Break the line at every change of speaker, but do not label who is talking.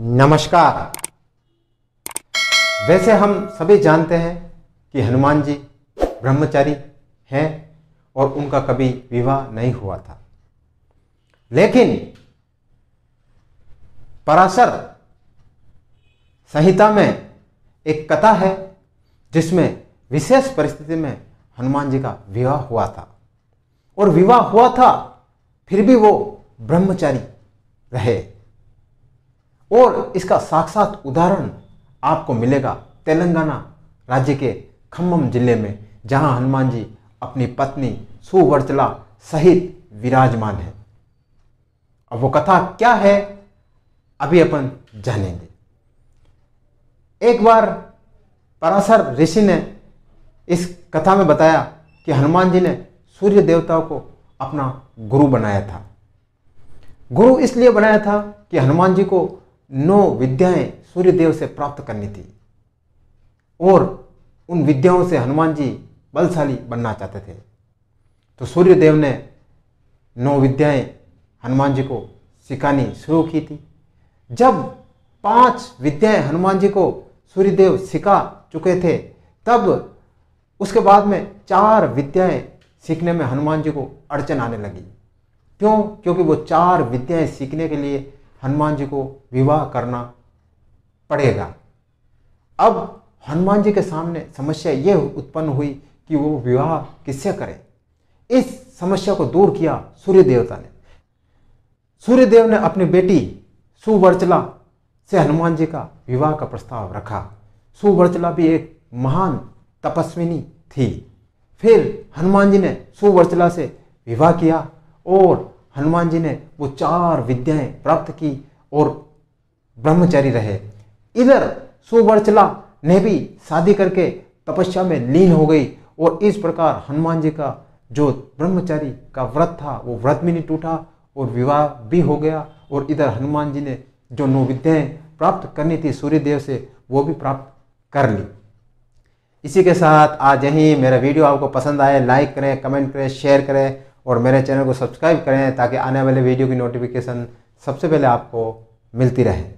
नमस्कार। वैसे हम सभी जानते हैं कि हनुमान जी ब्रह्मचारी हैं और उनका कभी विवाह नहीं हुआ था। लेकिन पराशर संहिता में एक कथा है जिसमें विशेष परिस्थिति में हनुमान जी का विवाह हुआ था। और विवाह हुआ था, फिर भी वो ब्रह्मचारी रहे। और इसका साक्षात उदाहरण आपको मिलेगा तेलंगाना राज्य के खम्भम ज़िले में, जहाँ हनुमान जी अपनी पत्नी सुवर्चला सहित विराजमान है। अब वो कथा क्या है, अभी अपन जानेंगे। एक बार पराशर ऋषि ने इस कथा में बताया कि हनुमान जी ने सूर्य देवताओं को अपना गुरु बनाया था। गुरु इसलिए बनाया था कि हनुमान जी को नौ विद्याएँ सूर्यदेव से प्राप्त करनी थी और उन विद्याओं से हनुमान जी बलशाली बनना चाहते थे तो सूर्यदेव ने नौ विद्याएँ हनुमान जी को सिखानी शुरू की थी जब पाँच विद्याएँ हनुमान जी को सूर्यदेव सिखा चुके थे तब उसके बाद में चार विद्याएँ सीखने में हनुमान जी को अड़चन आने लगी क्यों क्योंकि वो चार विद्याएँ सीखने के लिए हनुमान जी को विवाह करना पड़ेगा। अब हनुमान जी के सामने समस्या ये उत्पन्न हुई कि वो विवाह किससे करें? इस समस्या को दूर किया सूर्य देवता ने। सूर्यदेव ने अपनी बेटी सुवर्चला से हनुमान जी का विवाह का प्रस्ताव रखा। सुवर्चला भी एक महान तपस्विनी थी। फिर हनुमान जी ने सुवर्चला से विवाह किया और हनुमान जी ने वो चार विद्याएँ प्राप्त की और ब्रह्मचारी रहे। इधर सुवर्चला ने भी शादी करके तपस्या में लीन हो गई और इस प्रकार हनुमान जी का जो ब्रह्मचारी का व्रत था, वो व्रत भी नहीं टूटा और विवाह भी हो गया और इधर हनुमान जी ने जो नौ विद्याएँ प्राप्त करनी थी सूर्यदेव से, वो भी प्राप्त कर ली। इसी के साथ आज यहीं मेरा वीडियो आपको पसंद आए, लाइक करें, कमेंट करें, शेयर करें। और मेरे चैनल को सब्सक्राइब करें ताकि आने वाले वीडियो की नोटिफिकेशन सबसे पहले आपको मिलती रहे।